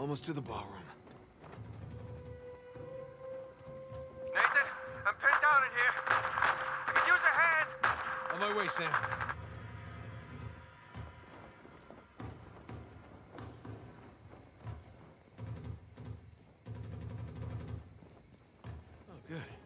Almost to the ballroom. Nathan, I'm pinned down in here. I could use a hand. On my way, Sam. Oh, good.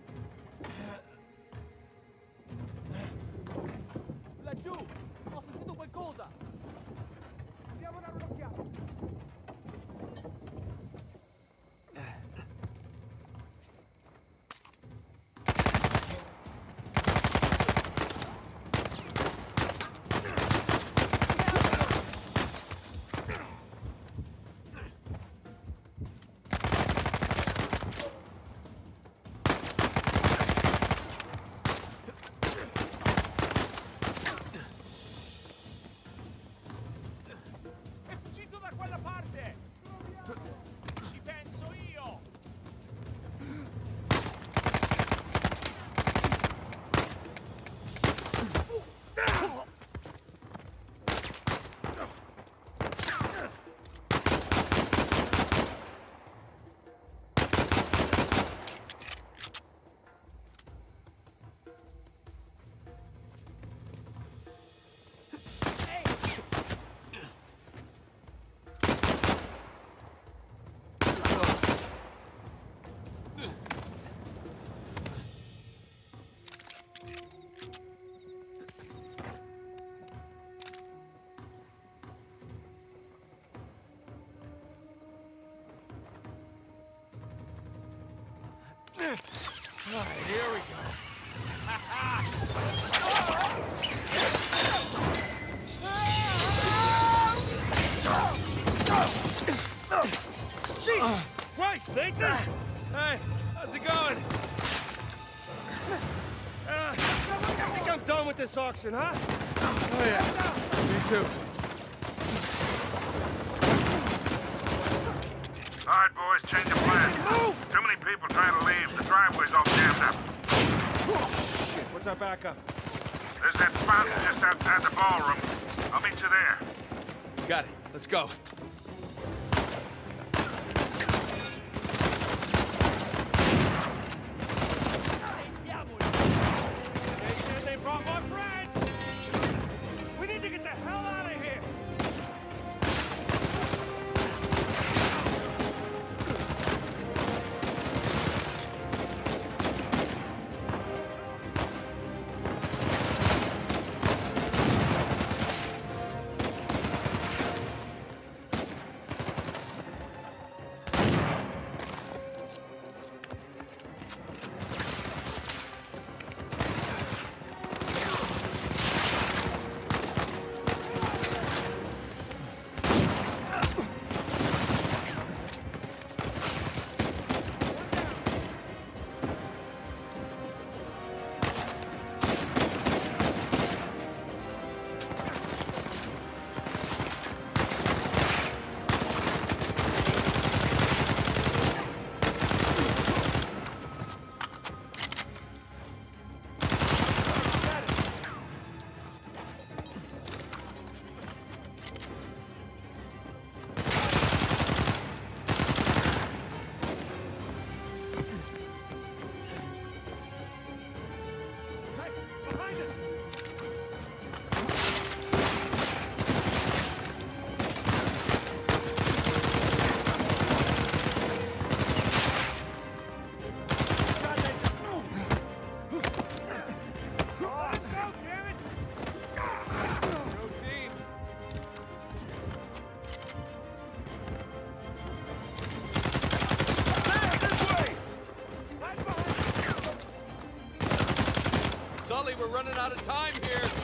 All right, here we go. Jesus Christ, Nathan! Hey, how's it going? Uh, I think I'm done with this auction, huh? Oh, yeah. Me too. All right, boys, change of plan. Move! Too many people trying to leave. The driveway's all jammed up. Shit, what's our backup? There's that fountain just outside the ballroom. I'll meet you there. Got it. Let's go. Running out of time here.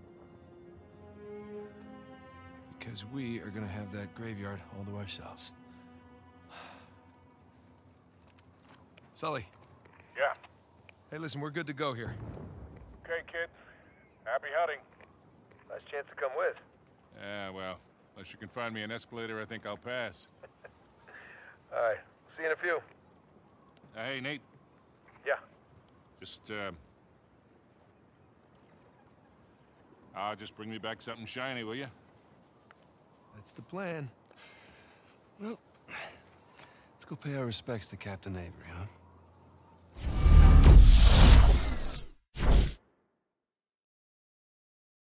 Because we are gonna have that graveyard all to ourselves. Sully. Yeah. Hey, listen, we're good to go here. Okay, kid. Happy hunting. Last chance to come with. Yeah, well, unless you can find me an escalator, I think I'll pass. All right. See you in a few. Uh, hey, Nate, Yeah. just, uh... Ah, just bring me back something shiny, will you? That's the plan. Well, let's go pay our respects to Captain Avery, huh?